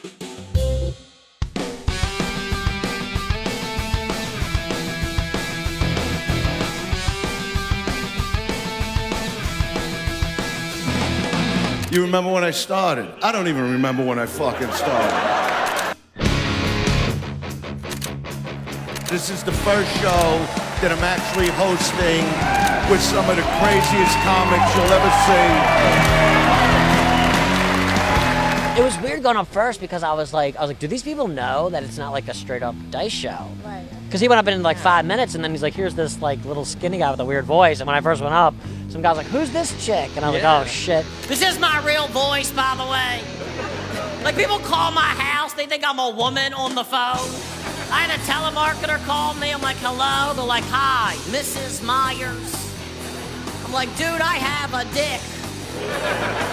You remember when I started? I don't even remember when I fucking started. This is the first show that I'm actually hosting with some of the craziest comics you'll ever see. Weird going up first because I was like, I was like, do these people know that it's not like a straight up dice show? Right. Because he went up in like five minutes and then he's like, here's this like little skinny guy with a weird voice. And when I first went up, some guy's like, who's this chick? And I was like, oh shit. This is my real voice, by the way. Like people call my house, they think I'm a woman on the phone. I had a telemarketer call me. I'm like, hello. They're like, hi, Mrs. Myers. I'm like, dude, I have a dick.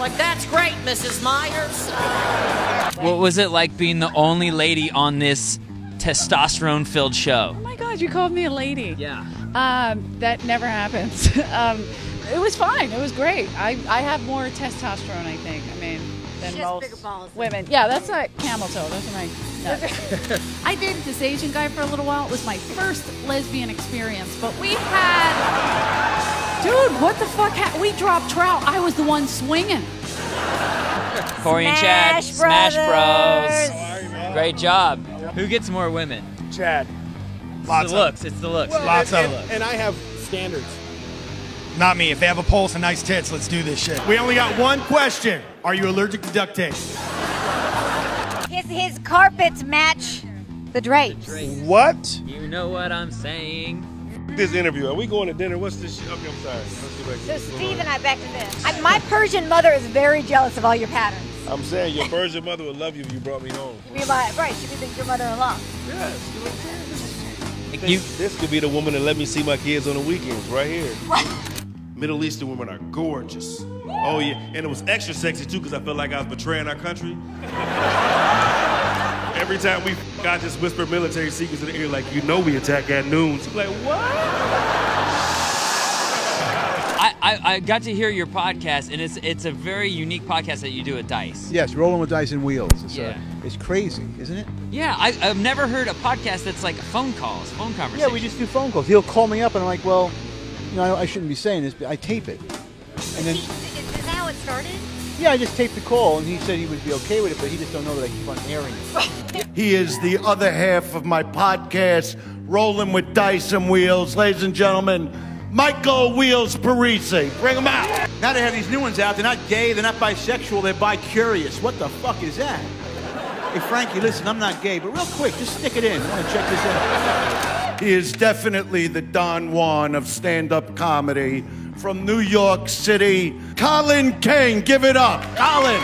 They're like, that's great, Mrs. Myers. Uh, What was it like being the only lady on this testosterone filled show? Oh my God, you called me a lady. Yeah. Um, that never happens. um, it was fine. It was great. I, I have more testosterone, I think. I mean, than She has most bigger balls. women. Yeah, that's not camel toe. Those are my nuts. I dated this Asian guy for a little while. It was my first lesbian experience, but we had. Dude, what the fuck? Ha- we dropped trout. I was the one swinging. Corey and Chad, Smash Smash Bros. Great job. Who gets more women? Chad. It's Lots the of looks. It's the looks. Lots and, of and, and I have standards. Not me. If they have a pulse and nice tits, let's do this shit. We only got one question. Are you allergic to duct tape? His, his carpets match the drapes. What? You know what I'm saying? This interview. Are we going to dinner? What's this? Okay, I'm sorry. Let's go back So. Steve and I back to this. I, my Persian mother is very jealous of all your patterns. I'm saying your Persian mother would love you if you brought me home. You be my, right, she be your mother-in-law. Yes. You know what I'm saying? This, You- this, this could be the woman that let me see my kids on the weekends, right here. Middle Eastern women are gorgeous. Oh yeah, and it was extra sexy too because I felt like I was betraying our country. Every time we, I just whisper military secrets in the ear, like you know we attack at noon. She's like, what? I, I, I got to hear your podcast, and it's it's a very unique podcast that you do at Dice. Yes, rolling with dice and wheels. It's, uh, Yeah. it's crazy, isn't it? Yeah, I, I've never heard a podcast that's like phone calls, phone conversations. Yeah, we just do phone calls. He'll call me up, and I'm like, well, you know, I, I shouldn't be saying this, but I tape it. And then, Is, is that how it started? Yeah, I just taped the call, and he said he would be okay with it, but he just don't know that I keep on airing it. He is the other half of my podcast, Rolling with Dice and Wheels. Ladies and gentlemen, Michael Wheels Parisi. Bring him out. Now they have these new ones out. They're not gay, they're not bisexual, they're bi-curious. What the fuck is that? Hey, Frankie, listen, I'm not gay, but real quick, just stick it in. I want to check this out. He is definitely the Don Juan of stand up comedy from New York City. Colin Kane, give it up. Colin.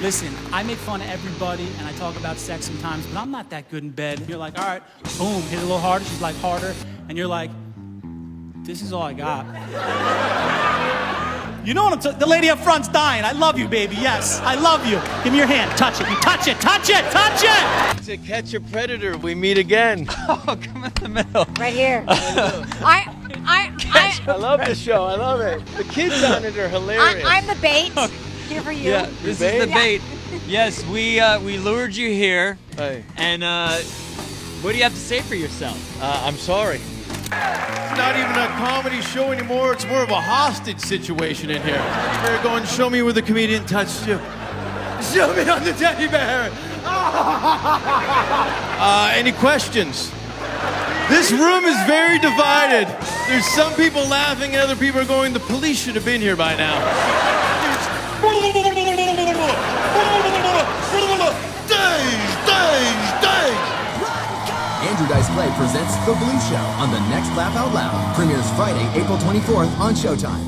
Listen, I make fun of everybody and I talk about sex sometimes, but I'm not that good in bed. You're like, all right, boom, hit it a little harder. She's like, harder. And you're like, this is all I got. You know what I'm talking The lady up front's dying. I love you, baby. Yes, I love you. Give me your hand. Touch it. You touch it. Touch it. Touch it. To catch a predator, we meet again. oh, come in the middle. Right here. I, I, I, I love the show. I love it. The kids on it are hilarious. I'm the bait. Here for you. Yeah, This bait? is the bait. Yes, we uh, we lured you here, Hey, and uh, what do you have to say for yourself? uh, I'm sorry. It's not even a comedy show anymore. It's more of a hostage situation in here. You better go and show me where the comedian touched you. Show me on the teddy bear. Uh, any questions? This room is very divided. There's some people laughing and other people are going, the police should have been here by now. Andrew Dice Clay presents The Blue Show on the next Laugh Out Loud. Premieres Friday, April 24th on Showtime.